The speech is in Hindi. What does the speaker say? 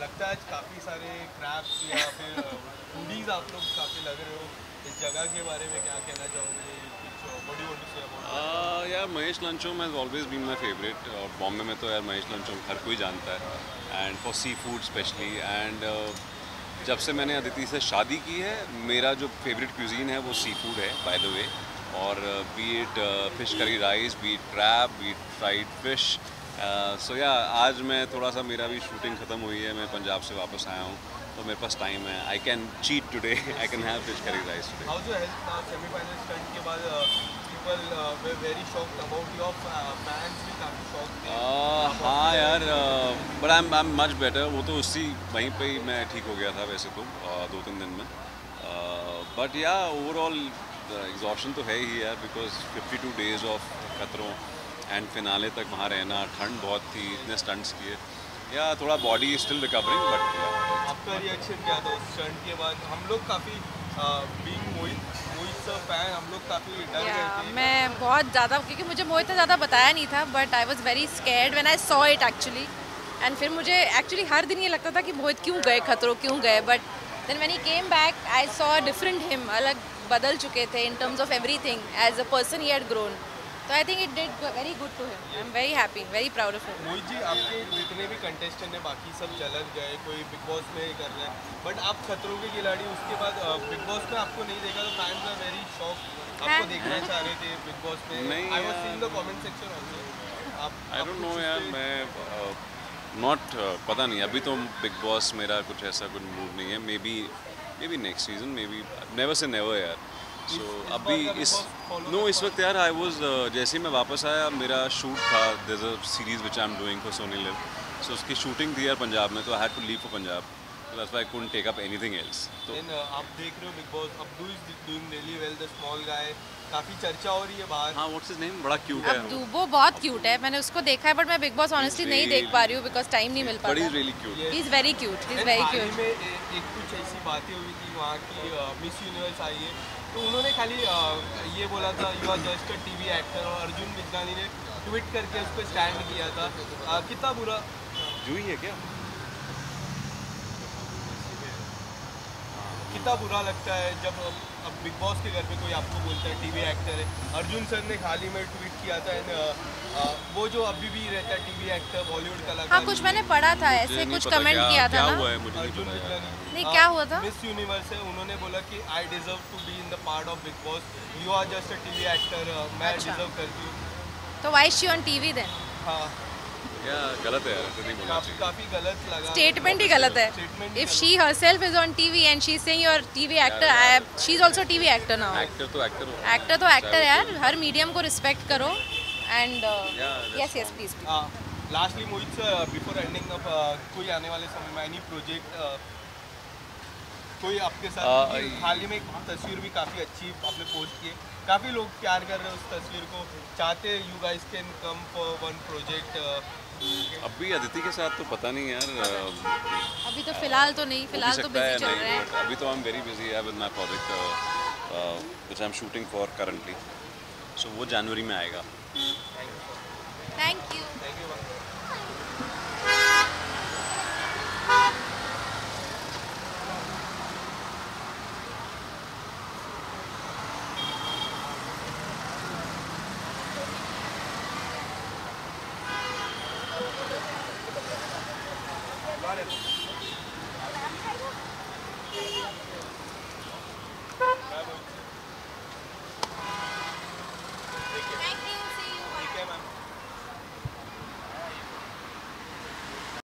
लगता है आज काफ़ी सारे क्रैप्स या फिर फूडीज आप लोग काफ़ी लग रहे हो। इस जगह के बारे में क्या कहना चाहोगे? यार Mahesh lunch home has always been my favourite और बॉम्बे में तो यार महेश लंचोम हर कोई जानता है and for seafood specially and जब से मैंने अदिति से शादी की है, मेरा जो फेवरेट क्यूजीन है वो सी फ़ूड है बाय द वे और be it fish curry rice be it crab be it fried fish so या आज मैं थोड़ा सा मेरा भी शूटिंग ख़त्म हुई है मैं पंजाब से वापस आया हूँ तो मेरे पास टाइम है। I can cheat today I can have fish curry rice today how जो सेमीफाइनल स्टंट के बाद people were very shocked about your fans भी काफ़ी शॉक्ड थे। हाँ यार but I am I am much better वो तो उसी वहीं पे ही मैं ठीक हो गया था वैसे तो uh, दो तीन दिन में। बट या ओवरऑल एग्जॉशन तो है ही यार बिकॉज़ 52 डेज़ ऑफ़ खतरों एंड फिनाले तक वहाँ रहना ठंड बहुत थी इतने स्टंट्स किए। या थोड़ा बॉडी स्टिल रिकवरिंग बट आपका रिएक्शन क्या था उस स्टंट के बाद? हम लोग काफ़ी being Mohit Mohit sir fan हम लोग काफ़ी डर गए थे। मैं बहुत ज़्यादा क्योंकि मुझे मोहित ने ज़्यादा बताया नहीं था but I was very scared when I saw it actually and फिर मुझे एक्चुअली हर दिन ये लगता था कि मोहित क्यों गए खतरों क्यों गए but then when he came back I saw different him अलग बदल चुके थे in terms of everything as a person he had grown तो I think it did very good to him I am very happy very proud of him Mohit ji आपके जितने भी कंटेस्टेंट हैं बाकी सब चलत गए कोई बिग बॉस में कर रहे हैं। बट आप खतरों के खिलाड़ी उसके बाद बिग बॉस में आपको नहीं देखा तो फैंस आर वेरी शॉक आपको हाँ। देखना चाह रहे थे बिग बॉस में। I was seeing the comment section also I don't know यार उससे- मैं नॉट uh, पता नहीं अभी तो बिग बॉस मेरा कुछ ऐसा कुछ मूव नहीं है। Maybe maybe next season maybe never say never यार सो इस अभी इस नो इस वक्त यार आई वॉज़ जैसे ही मैं वापस आया मेरा शूट था this a series which I am doing for Sony LIV so उसकी शूटिंग थी यार पंजाब में तो I had to leave for Punjab. That's why I couldn't take up anything else तो Then, uh, आप देख रहे हो Bigg Boss Abdu is doing really well the small guy काफ़ी चर्चा हो रही है बाहर। हाँ व्हाट्स हिज नेम बड़ा क्यूट है। अब वो बहुत क्यूट है। मैंने उसको देखा है बट मैं बिग बॉस ऑनेस्टली नहीं देख पा रही हूँ बिकॉज़ टाइम नहीं मिल बट इज़ पाता। रियली क्यूट ही इज़ वेरी क्यूट ही इज़ And वेरी क्यूट में एक कुछ ऐसी बातें हुई थी वहाँ की मिस यूनिवर्स आई है। तो उन्होंने खाली uh, ये बोला था you are just a TV actor और अर्जुन बिजलानी ने ट्वीट करके उस पर स्टैंड किया था। Uh, कितना बुरा? जूही है क्या? कितना बुरा लगता है जब अब बिग बॉस के घर पे कोई आपको बोलता है टीवी एक्टर है। अर्जुन सर ने हाल ही में ट्वीट किया था and, uh, uh, वो जो अभी भी रहता है टीवी एक्टर बॉलीवुड कलाकार। हाँ कुछ मैंने पढ़ा था ऐसे कुछ कमेंट किया था ना। हुआ है मुझे नहीं अर्जुन नहीं, क्या हुआ था? मिस यूनिवर्स है उन्होंने बोला कि I deserve to be in the part of Bigg Boss you are just a TV actor मैं अच्छा। डिजर्व करती हूँ। तो why she on TV then हाँ। क्या गलत है ऐसे नहीं बोलना काफ़ी काफ़ी गलत लगा। स्टेटमेंट ही गलत है। If she herself is on TV and she sing your TV actor am she is also tv actor actor तो एक्टर एक्टर तो एक्टर यार हर मीडियम को रिस्पेक्ट करो एंड यस यस प्लीज़ हाँ lastly Mohit sir before ending of कोई आने वाले समय में एनी प्रोजेक्ट कोई आपके Uh, साथ हाल ही में एक तस्वीर भी काफ़ी अच्छी आपने पोस्ट की है। काफ़ी लोग प्यार कर रहे हैं उस तस्वीर को चाहते you guys can come for one project अभी अदिति के साथ तो पता नहीं यार अभी तो फ़िलहाल तो नहीं फ़िलहाल तो बिज़ी चल रहे हैं। अभी तो आई एम वेरी बिज़ी है with my project which I am shooting for currently so वो जनवरी में आएगा। Thank you